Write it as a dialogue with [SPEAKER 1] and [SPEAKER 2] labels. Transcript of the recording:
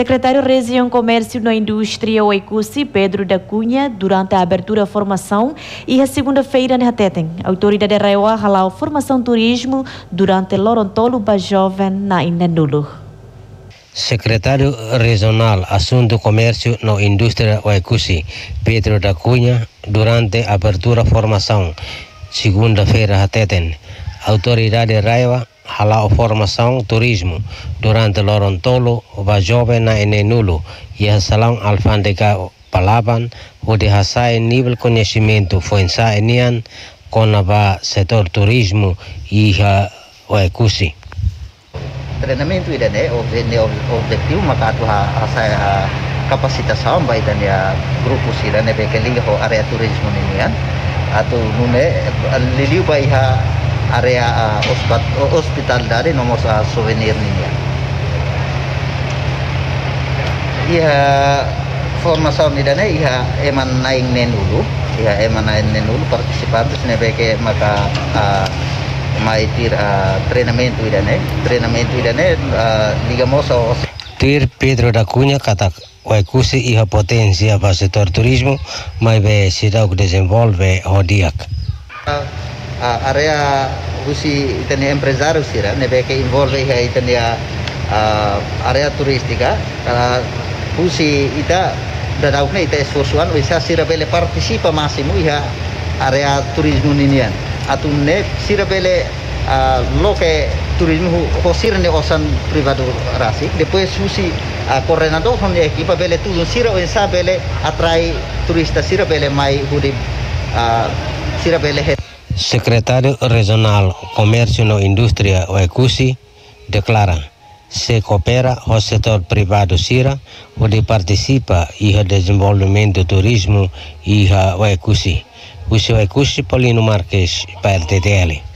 [SPEAKER 1] Secretário Região Comércio na Indústria Oicusi, Pedro da Cunha, durante a abertura formação e a segunda-feira na Teten. Autoridade Reua halal formação turismo durante Lorontolo Jovem na Inanulo.
[SPEAKER 2] Secretário Regional Assunto Comércio na Indústria Oicusi, Pedro da Cunha, durante a abertura formação, segunda-feira na Teten. Autoridade Raiva halal formação turismo durante Lorontolo va jovem na Enenulo e a salão alfândega Palaban onde hasai nível conhecimento foi enian com a setor turismo a oekusi.
[SPEAKER 3] Treinamento ida ne objetivo maka tu ha kapasitas saham baik dan ya grupo sira ne bekeling ho area turismo ni yan atau nune liliu bai ha area uh, hospital dari nomor sa souvenir niya. Iya formação ni dana iha eman naing nenulu iha eman naing nenulu participantes ne beke maka uh, maitir uh, treinamento idane treinamento idane uh, digamos
[SPEAKER 2] Tir Pedro da Cunha kata Waikusi iha potensia para setor turismo, mas be se desenvolve hodiak.
[SPEAKER 3] Uh, uh, area usi itania empresário sira nebe que envolve ha itania uh, area turística kala usi ita dadaukna ita esforçuan isa sira bele participa máximo iha area turismo ninian atunne sira bele uh, lo que turismo ho sira ne osan privado rasi. Depois usi uh, coordenador hon equipa bele tudo sira o bele atrai turista sira bele mai hudi uh, sira bele
[SPEAKER 2] Secretário Regional Comércio e Indústria Oecusi declara se coopera ao setor privado Sira, onde participa o desenvolvimento do turismo e a Oecusi. O seu Oecusi Paulino Marques para a RTTL.